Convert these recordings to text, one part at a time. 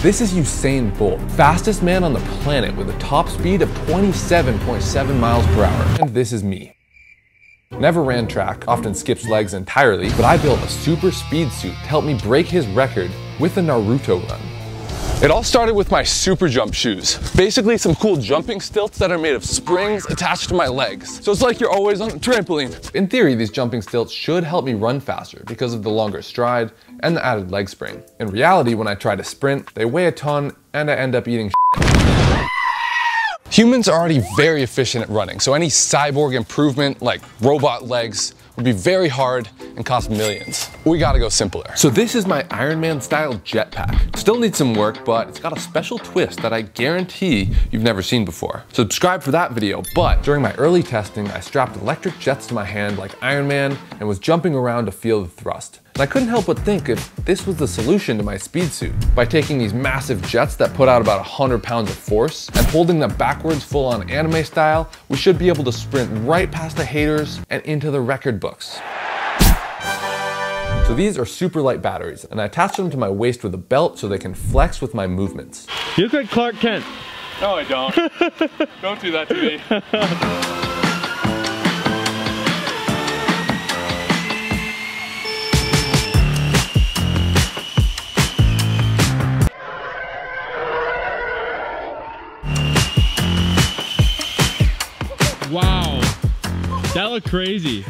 This is Usain Bolt, fastest man on the planet with a top speed of 27.7 miles per hour. And this is me. Never ran track, often skips legs entirely, but I built a super speed suit to help me break his record with a Naruto run. It all started with my super jump shoes. Basically some cool jumping stilts that are made of springs attached to my legs. So it's like you're always on a trampoline. In theory, these jumping stilts should help me run faster because of the longer stride and the added leg spring. In reality, when I try to sprint, they weigh a ton and I end up eating Humans are already very efficient at running, so any cyborg improvement like robot legs would be very hard and cost millions. We gotta go simpler. So this is my Iron Man style jetpack. Still needs some work, but it's got a special twist that I guarantee you've never seen before. Subscribe for that video, but during my early testing, I strapped electric jets to my hand like Iron Man and was jumping around to feel the thrust. And I couldn't help but think if this was the solution to my speed suit. By taking these massive jets that put out about 100 pounds of force and holding them backwards full on anime style, we should be able to sprint right past the haters and into the record books. So these are super light batteries, and I attach them to my waist with a belt so they can flex with my movements. You look like Clark Kent. No, I don't. don't do that to me. That looked crazy.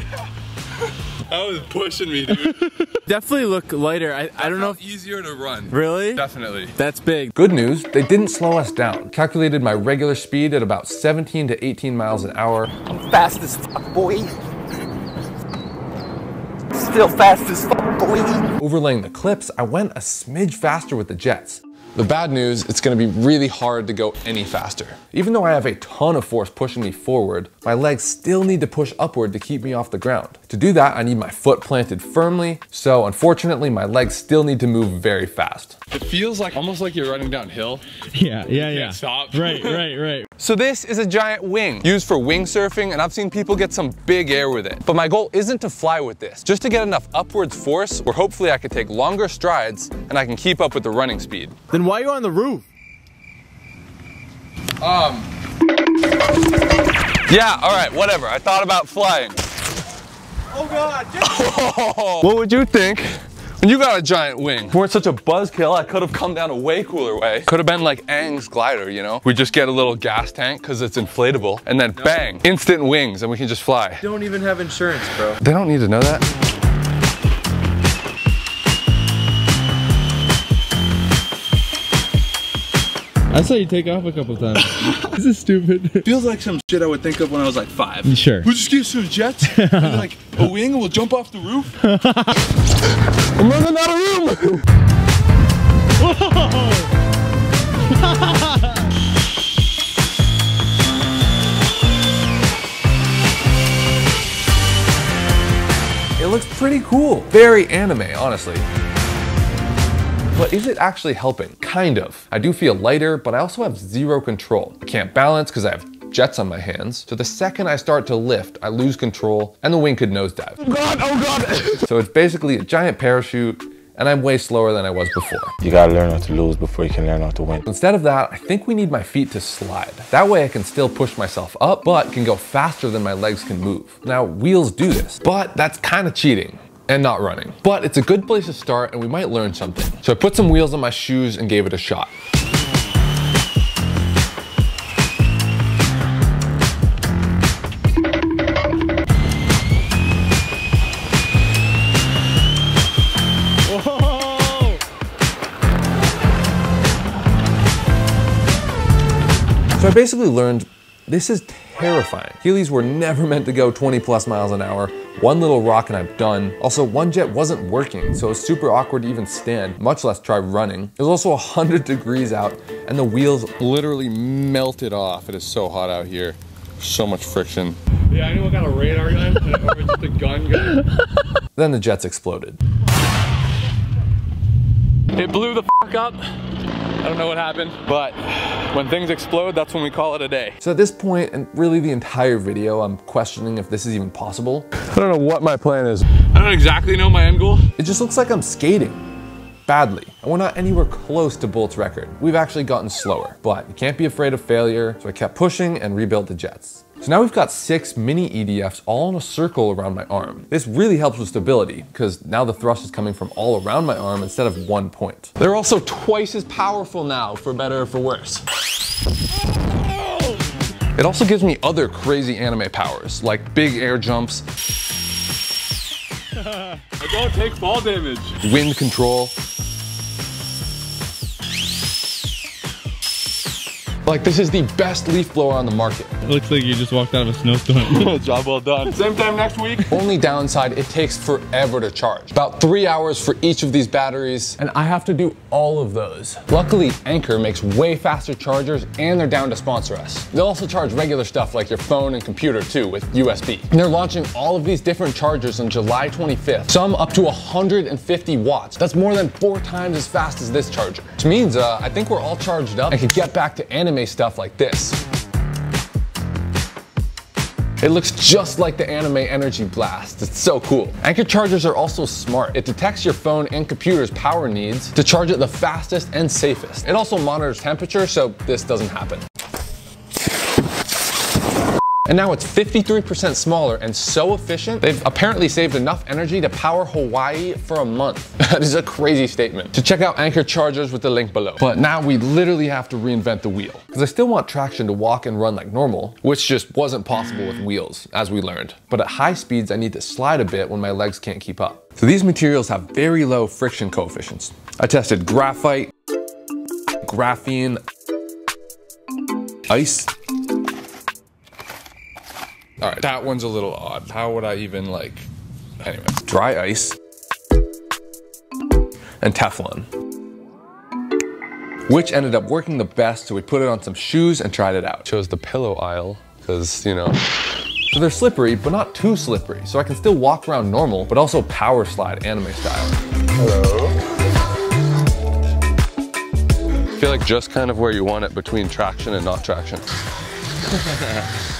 That was pushing me, dude. Definitely look lighter. I, I don't know if easier to run. really. Definitely. That's big. Good news, they didn't slow us down. Calculated my regular speed at about 17 to 18 miles an hour. I'm Fast as fuck, boy. Still fast as fuck, boy. Overlaying the clips, I went a smidge faster with the jets. The bad news, it's gonna be really hard to go any faster. Even though I have a ton of force pushing me forward, my legs still need to push upward to keep me off the ground. To do that, I need my foot planted firmly, so unfortunately my legs still need to move very fast. It feels like almost like you're running downhill. Yeah, yeah, yeah. stop. Right, right, right. So this is a giant wing, used for wing surfing, and I've seen people get some big air with it. But my goal isn't to fly with this, just to get enough upwards force where hopefully I could take longer strides and I can keep up with the running speed. Then why are you on the roof? Um. Yeah, all right, whatever. I thought about flying. Oh God! What would you think when you got a giant wing? If we weren't such a buzzkill, I could have come down a way cooler way. Could have been like Aang's glider, you know? We just get a little gas tank because it's inflatable, and then bang, instant wings, and we can just fly. don't even have insurance, bro. They don't need to know that. I saw you take off a couple times. this is stupid. Feels like some shit I would think of when I was like five. Sure. We'll just get some jets, and like a wing, and we'll jump off the roof. I'm running out of room! It looks pretty cool. Very anime, honestly. But is it actually helping? Kind of. I do feel lighter, but I also have zero control. I can't balance because I have jets on my hands. So the second I start to lift, I lose control and the wing could nosedive. Oh God, oh God. so it's basically a giant parachute and I'm way slower than I was before. You gotta learn how to lose before you can learn how to win. Instead of that, I think we need my feet to slide. That way I can still push myself up, but can go faster than my legs can move. Now, wheels do this, but that's kind of cheating and not running. But it's a good place to start and we might learn something. So I put some wheels on my shoes and gave it a shot. So I basically learned this is terrifying. Heelys were never meant to go 20 plus miles an hour. One little rock and I'm done. Also, one jet wasn't working, so it was super awkward to even stand, much less try running. It was also 100 degrees out, and the wheels literally melted off. It is so hot out here. So much friction. Yeah, anyone got a radar gun or just a gun gun? Then the jets exploded. It blew the fuck up. I don't know what happened, but when things explode, that's when we call it a day. So at this point, and really the entire video, I'm questioning if this is even possible. I don't know what my plan is. I don't exactly know my end goal. It just looks like I'm skating. badly. And we're not anywhere close to Bolt's record. We've actually gotten slower, but you can't be afraid of failure. So I kept pushing and rebuilt the jets. So now we've got six mini EDFs all in a circle around my arm. This really helps with stability because now the thrust is coming from all around my arm instead of one point. They're also twice as powerful now, for better or for worse. It also gives me other crazy anime powers, like big air jumps, I don't take fall damage. wind control. Like this is the best leaf blower on the market. It looks like you just walked out of a snowstorm. Job well done. Same time next week. Only downside, it takes forever to charge. About three hours for each of these batteries, and I have to do all of those. Luckily, Anker makes way faster chargers and they're down to sponsor us. They'll also charge regular stuff like your phone and computer too with USB. And they're launching all of these different chargers on July 25th, some up to 150 watts. That's more than four times as fast as this charger. Which means uh, I think we're all charged up and can get back to anime stuff like this. It looks just like the anime Energy Blast. It's so cool. Anker chargers are also smart. It detects your phone and computer's power needs to charge it the fastest and safest. It also monitors temperature so this doesn't happen. And now it's 53% smaller and so efficient, they've apparently saved enough energy to power Hawaii for a month. that is a crazy statement. To check out Anker chargers with the link below. But now we literally have to reinvent the wheel. Because I still want traction to walk and run like normal, which just wasn't possible with wheels, as we learned. But at high speeds, I need to slide a bit when my legs can't keep up. So these materials have very low friction coefficients. I tested graphite, graphene, ice, all right, that one's a little odd. How would I even like, anyway, dry ice and Teflon, which ended up working the best. So we put it on some shoes and tried it out. Chose the pillow aisle because, you know, so they're slippery, but not too slippery. So I can still walk around normal, but also power slide anime style. Hello. I feel like just kind of where you want it between traction and not traction.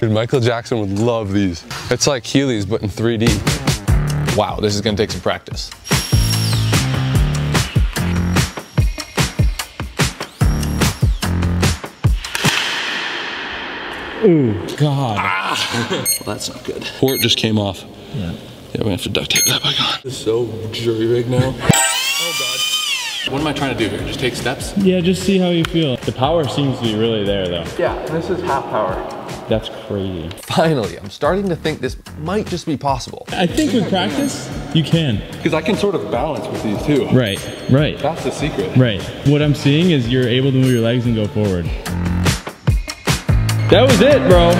Dude, Michael Jackson would love these. It's like Heelys, but in 3D. Wow, this is gonna take some practice. Ooh, God. Ah. Well, that's not good. Port just came off. Yeah. Yeah, we have to duct tape that back on. It's so jury rigged now. oh God. What am I trying to do here? Just take steps? Yeah, just see how you feel. The power seems to be really there, though. Yeah, this is half power. That's crazy. Finally, I'm starting to think this might just be possible. I think with practice, you can. Because I can sort of balance with these too. Right, right, That's the secret. right. What I'm seeing is you're able to move your legs and go forward. That was it, bro.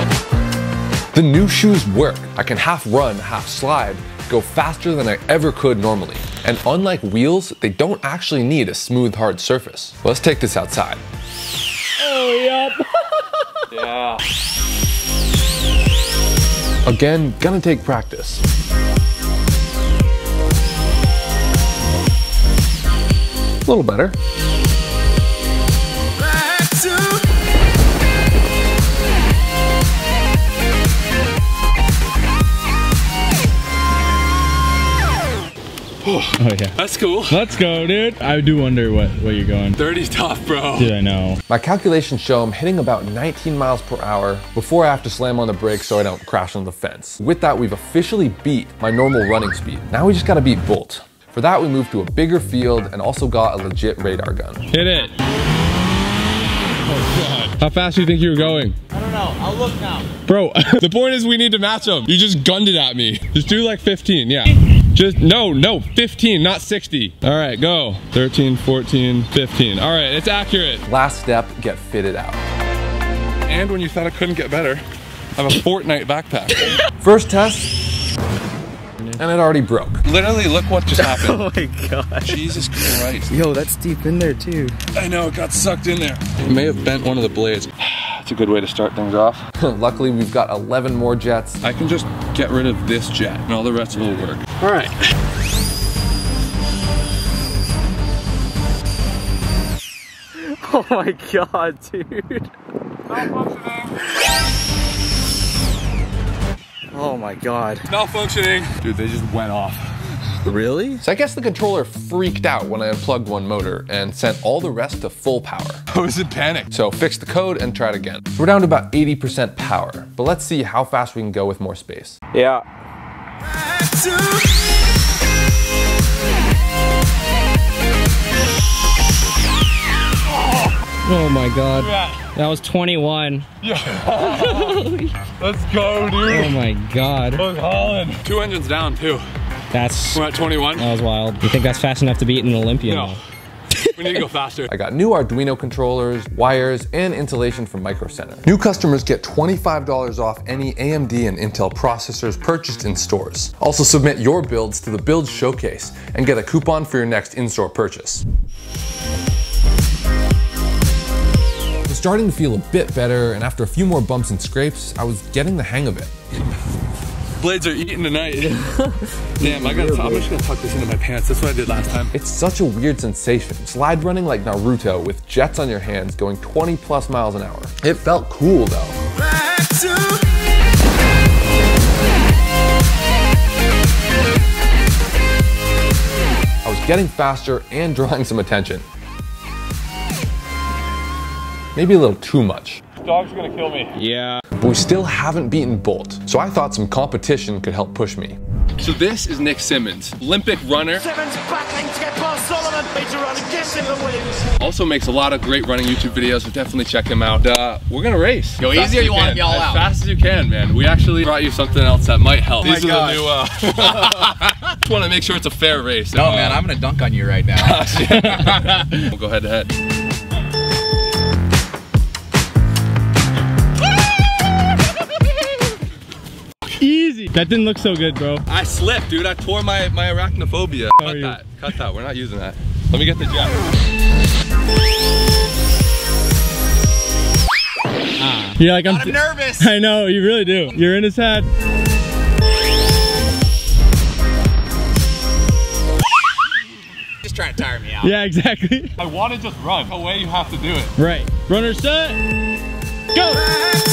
The new shoes work. I can half run, half slide, go faster than I ever could normally. And unlike wheels, they don't actually need a smooth, hard surface. Let's take this outside. Oh, yep. Yeah. Again, gonna take practice. A little better. Oh, yeah. That's cool. Let's go, dude. I do wonder what, what you're going. 30's tough, bro. Dude, I know. My calculations show I'm hitting about 19 miles per hour before I have to slam on the brakes so I don't crash on the fence. With that, we've officially beat my normal running speed. Now we just gotta beat Bolt. For that, we moved to a bigger field and also got a legit radar gun. Hit it. Oh, God. How fast do you think you were going? I don't know. I'll look now. Bro, the point is we need to match them. You just gunned it at me. Just do like 15, yeah. Just, no, no, 15, not 60. All right, go. 13, 14, 15. All right, it's accurate. Last step, get fitted out. And when you thought it couldn't get better, I have a Fortnite backpack. First test, and it already broke. Literally, look what just happened. Oh my god. Jesus Christ. Yo, that's deep in there too. I know, it got sucked in there. It may have bent one of the blades. That's a good way to start things off. Luckily, we've got 11 more jets. I can just get rid of this jet and all the rest will work. All right. Oh my god, dude. Oh my god. Malfunctioning. Dude, they just went off. Really? So I guess the controller freaked out when I unplugged one motor and sent all the rest to full power. I was in panic. So fix the code and try it again. We're down to about 80% power, but let's see how fast we can go with more space. Yeah. Oh my god. That was 21. Yeah. Let's go, dude. Oh my god. Look, Holland. Two engines down, too. That's We're at 21. that was wild. You think that's fast enough to beat an Olympian? No. though? We need to go faster. I got new Arduino controllers, wires, and insulation from Micro Center. New customers get $25 off any AMD and Intel processors purchased in stores. Also submit your builds to the Build Showcase and get a coupon for your next in-store purchase. I was starting to feel a bit better, and after a few more bumps and scrapes, I was getting the hang of it. Blades are eating tonight. Damn, I gotta, I'm just gonna tuck this into my pants. That's what I did last time. It's such a weird sensation. Slide running like Naruto with jets on your hands going 20 plus miles an hour. It felt cool though. I was getting faster and drawing some attention. Maybe a little too much. Dog's are gonna kill me. Yeah. But we still haven't beaten Bolt, so I thought some competition could help push me. So this is Nick Symmonds, Olympic runner. Symmonds battling to get past Solomon. Peter Run gives him the win. Also makes a lot of great running YouTube videos, so definitely check him out. Uh, we're gonna race. Go Fast easy or as you want can. me all as out? fast as you can, man. We actually brought you something else that might help. my These are the new, uh, just wanna make sure it's a fair race. No, Uh, man, I'm gonna dunk on you right now. We'll go head to head. Easy. That didn't look so good, bro. I slipped, dude. I tore my, my arachnophobia. are Cut that. Cut that. We're not using that. Let me get the jet. Ah. You're like, I'm, I'm nervous. I know, you really do. You're in his head. Just trying to tire me out. Yeah, exactly. I want to just run. Away, you have to do it. Right. Runner set. Go.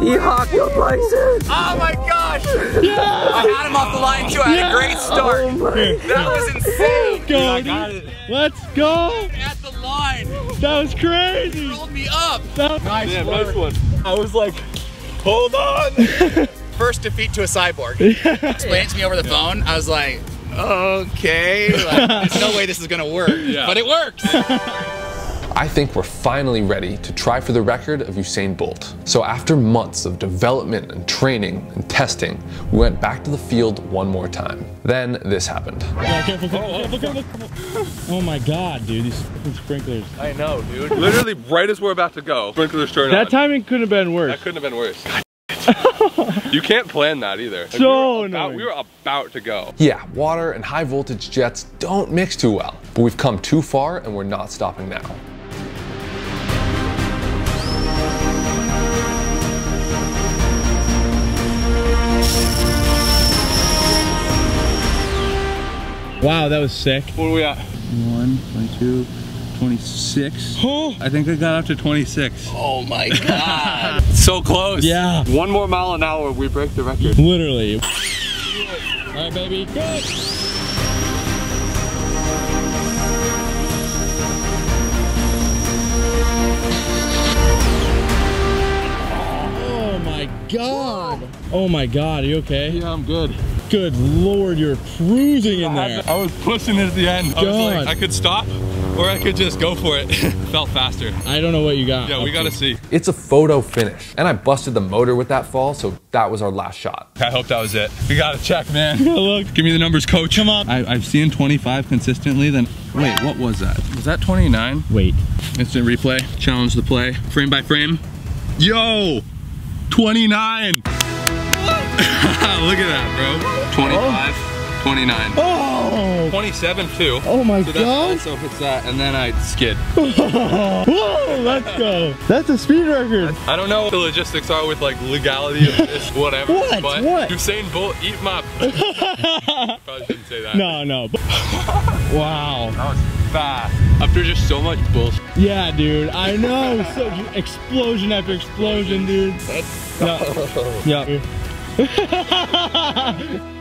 He hocked your places. Oh my gosh! I had him off the line too. I had a great start. Oh that was insane. Go, dude. Let's go. At the line, That was crazy. rolled me up. That- Damn, nice one. I was like, hold on. First defeat to a cyborg. Explained it to me over the phone. I was like, okay, like, there's no way this is gonna work, but it works. I think we're finally ready to try for the record of Usain Bolt. So after months of development and training and testing, we went back to the field one more time. Then this happened. Yeah, careful, careful, careful, careful. Oh my god, dude, these sprinklers. I know, dude. Literally, right as we're about to go, sprinklers turn on. That timing couldn't have been worse. That couldn't have been worse. you can't plan that either. Like, So we were about, we were about to go. Yeah, water and high voltage jets don't mix too well, but we've come too far and we're not stopping now. Wow, that was sick. What are we at? 1, 22, 26. Oh. I think I got up to 26. Oh my god. So close. Yeah. One more mile an hour, we break the record. Literally. All right, baby, go. Oh my god. Oh my god, are you okay? Yeah, I'm good. Good lord, you're cruising in there. I was pushing it at the end. I was like, I could stop or I could just go for it. Felt faster. I don't know what you got. Yeah, we gotta to. see. It's a photo finish, and I busted the motor with that fall, so that was our last shot. I hope that was it. We gotta check, man. Look. Give me the numbers, coach. Come on. I, I've seen 25 consistently, then, wait, what was that? Was that 29? Wait. Instant replay, challenge the play, frame by frame. Yo, 29. Look at that, bro. 25. 29. Oh! 27 too. Oh my god. So that god! also hits that, and then I skid. Whoa, let's go. That's a speed record. I don't know what the logistics are with like legality of this, whatever. What? But What? Usain Bolt, eat my. Probably shouldn't say that. No, no. Wow. That was fast. After just so much bullshit. Yeah, dude. I know. So, explosion after explosion, dude. Yeah. Yeah. Ha ha ha ha ha!